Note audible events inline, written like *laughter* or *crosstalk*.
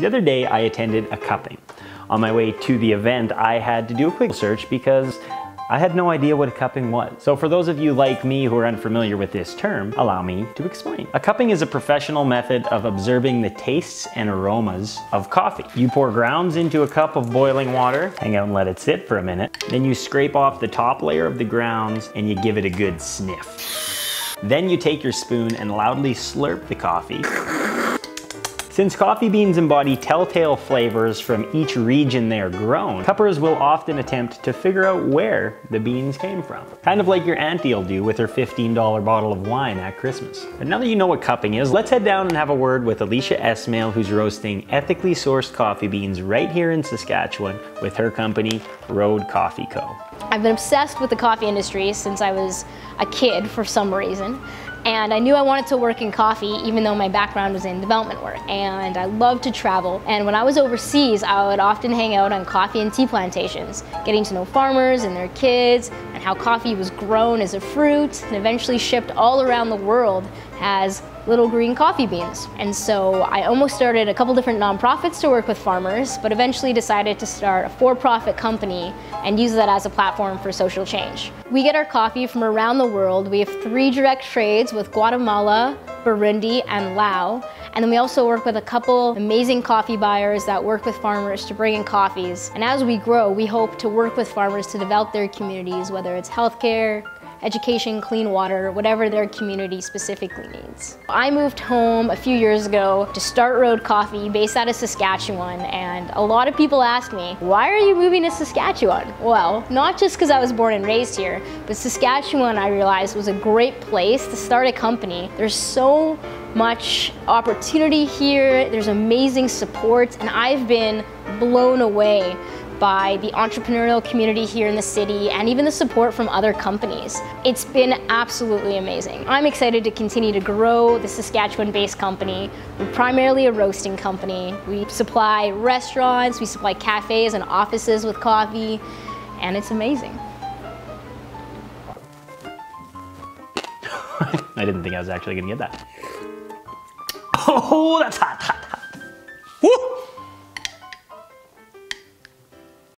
The other day I attended a cupping. On my way to the event, I had to do a quick search because I had no idea what a cupping was. So for those of you like me who are unfamiliar with this term, allow me to explain. A cupping is a professional method of observing the tastes and aromas of coffee. You pour grounds into a cup of boiling water, hang out and let it sit for a minute. Then you scrape off the top layer of the grounds and you give it a good sniff. Then you take your spoon and loudly slurp the coffee since coffee beans embody telltale flavors from each region they are grown, cuppers will often attempt to figure out where the beans came from. Kind of like your auntie will do with her $15 bottle of wine at Christmas. But now that you know what cupping is, let's head down and have a word with Alicia Esmail, who's roasting ethically sourced coffee beans right here in Saskatchewan with her company, Road Coffee Co. I've been obsessed with the coffee industry since I was a kid for some reason and I knew I wanted to work in coffee even though my background was in development work. And I love to travel. And when I was overseas I would often hang out on coffee and tea plantations getting to know farmers and their kids and how coffee was grown as a fruit and eventually shipped all around the world as little green coffee beans. And so I almost started a couple different nonprofits to work with farmers, but eventually decided to start a for-profit company and use that as a platform for social change. We get our coffee from around the world. We have three direct trades with Guatemala, Burundi, and Laos. And then we also work with a couple amazing coffee buyers that work with farmers to bring in coffees. And as we grow, we hope to work with farmers to develop their communities, whether it's healthcare, education, clean water, whatever their community specifically needs. I moved home a few years ago to start Road Coffee based out of Saskatchewan and a lot of people ask me, why are you moving to Saskatchewan? Well, not just because I was born and raised here, but Saskatchewan I realized was a great place to start a company. There's so much opportunity here, there's amazing support, and I've been blown away by the entrepreneurial community here in the city and even the support from other companies. It's been absolutely amazing. I'm excited to continue to grow the Saskatchewan-based company. We're primarily a roasting company. We supply restaurants, we supply cafes and offices with coffee, and it's amazing. *laughs* I didn't think I was actually gonna get that. Oh, that's hot, hot, hot.